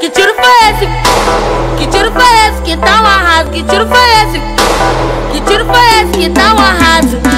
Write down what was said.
Que tiro foi esse? Que tiro foi esse que tá um arraso? Que tiro foi esse? Que tiro foi esse que tá um arraso?